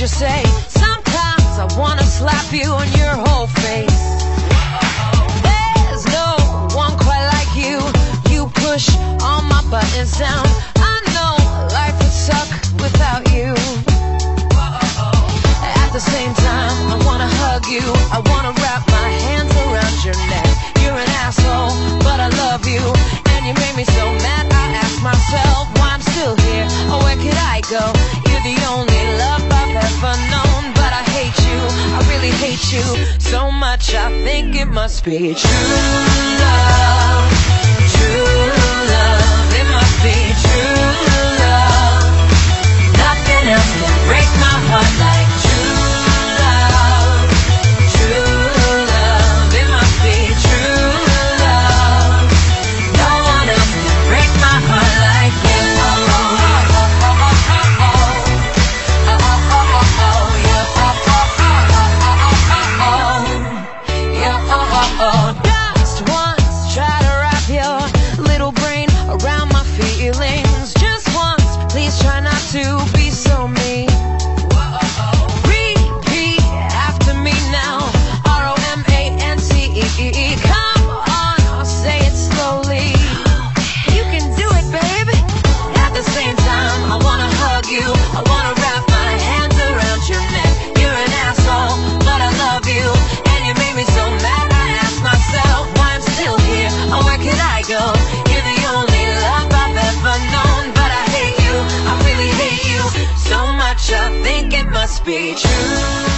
You say, sometimes I wanna slap you in your whole face. think it must be true love. I think it must be true.